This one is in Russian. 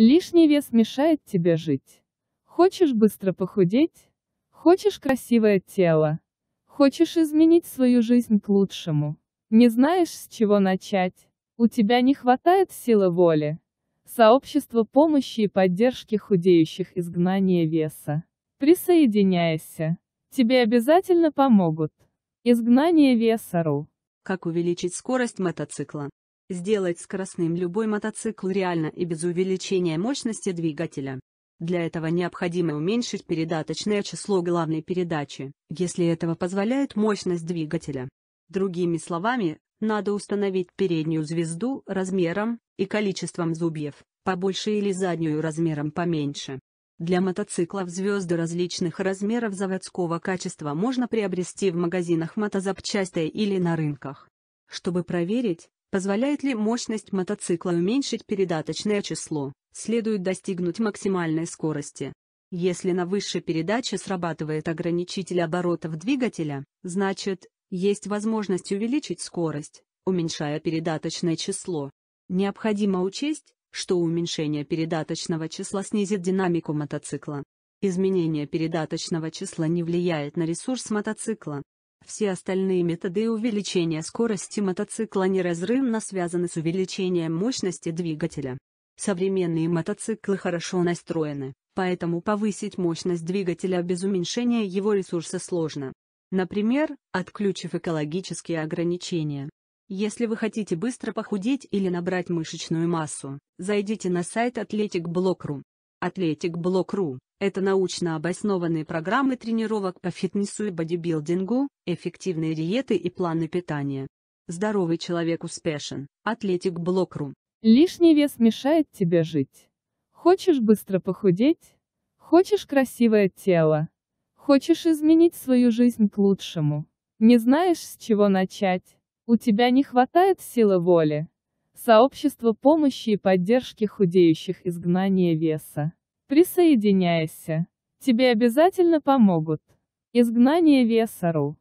Лишний вес мешает тебе жить. Хочешь быстро похудеть? Хочешь красивое тело? Хочешь изменить свою жизнь к лучшему? Не знаешь, с чего начать? У тебя не хватает силы воли? Сообщество помощи и поддержки худеющих изгнания веса. Присоединяйся. Тебе обязательно помогут. Изгнание веса.ру Как увеличить скорость мотоцикла? Сделать скоростным любой мотоцикл реально и без увеличения мощности двигателя. Для этого необходимо уменьшить передаточное число главной передачи, если этого позволяет мощность двигателя. Другими словами, надо установить переднюю звезду размером и количеством зубьев, побольше или заднюю размером поменьше. Для мотоциклов звезды различных размеров заводского качества можно приобрести в магазинах мотозапчастей или на рынках. Чтобы проверить, Позволяет ли мощность мотоцикла уменьшить передаточное число, следует достигнуть максимальной скорости. Если на высшей передаче срабатывает ограничитель оборотов двигателя, значит, есть возможность увеличить скорость, уменьшая передаточное число. Необходимо учесть, что уменьшение передаточного числа снизит динамику мотоцикла. Изменение передаточного числа не влияет на ресурс мотоцикла, все остальные методы увеличения скорости мотоцикла неразрывно связаны с увеличением мощности двигателя. Современные мотоциклы хорошо настроены, поэтому повысить мощность двигателя без уменьшения его ресурса сложно. Например, отключив экологические ограничения. Если вы хотите быстро похудеть или набрать мышечную массу, зайдите на сайт Athletic Block.ru. Это научно обоснованные программы тренировок по фитнесу и бодибилдингу, эффективные диеты и планы питания. Здоровый человек успешен. Атлетик Блокру. Лишний вес мешает тебе жить. Хочешь быстро похудеть? Хочешь красивое тело? Хочешь изменить свою жизнь к лучшему? Не знаешь, с чего начать? У тебя не хватает силы воли? Сообщество помощи и поддержки худеющих изгнания веса. Присоединяйся. Тебе обязательно помогут. Изгнание веса.ру